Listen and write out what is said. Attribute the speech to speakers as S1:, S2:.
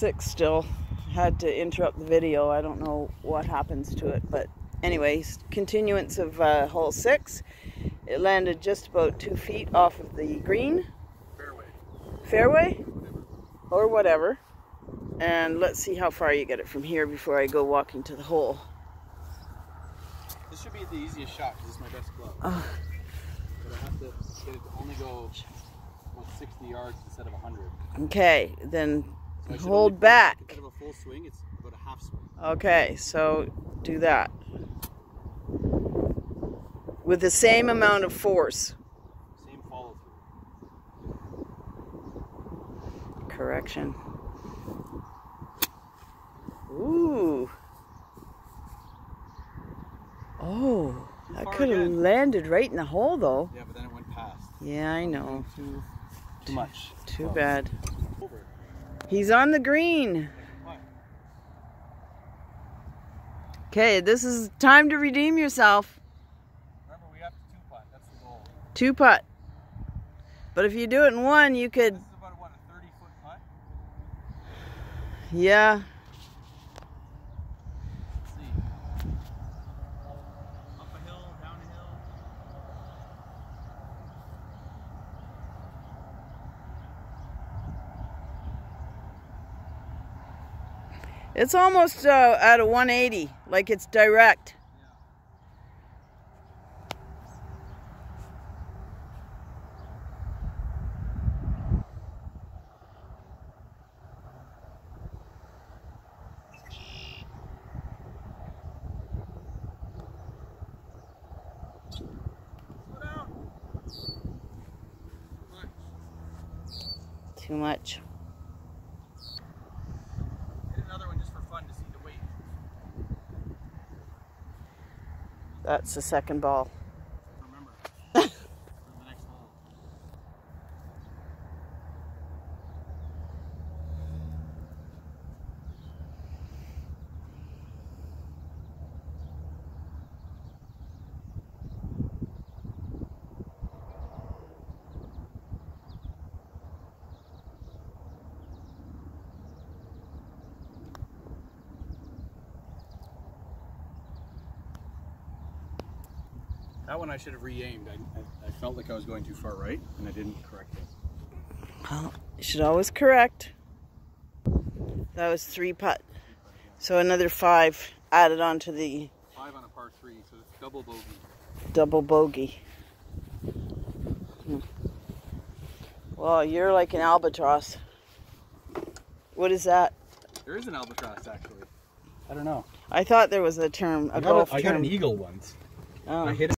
S1: six still. Had to interrupt the video. I don't know what happens to it, but anyways, continuance of uh, hole six. It landed just about two feet off of the green.
S2: Fairway.
S1: Fairway? Or whatever. And let's see how far you get it from here before I go walking to the hole.
S2: This should be the easiest shot because it's my best club.
S1: Oh.
S2: But I have to get it to only go about 60 yards instead of 100.
S1: Okay, then
S2: So I should
S1: hold
S2: only-
S1: back.
S2: Instead of a full swing, it's about a half swing.
S1: Okay, so do that. With the same amount of force.
S2: Same follow through.
S1: Correction. Ooh. Oh, that could have landed right in the hole though.
S2: Yeah, but then it went past.
S1: Yeah, I know.
S2: Too, too much.
S1: Too
S2: Oh.
S1: bad. He's on the green. Okay, this is time to redeem yourself.
S2: Remember, we have to two putt. That's the goal.
S1: Two putt. But if you do it in one, you could,
S2: This is about what a 30 foot putt.
S1: yeah.
S2: Let's see. Up a hill, down a hill.
S1: It's almost uh, at a 180, like it's direct. Too much.
S2: Hit another one just for fun to see the weight.
S1: That's the second ball.
S2: Remember. for the next hole. That one I should have re-aimed. I, I, I felt like I was going too far right, and I didn't correct it.
S1: Well, you should always correct. That was three putt. So another five added on to the
S2: Five on a par three, so it's double bogey.
S1: double bogey. Hmm. Well, you're like an albatross. What is that?
S2: There is an albatross, actually. I don't know.
S1: I thought there was a term, a
S2: I got,
S1: golf
S2: a, I got an eagle once.
S1: Oh.
S2: I hit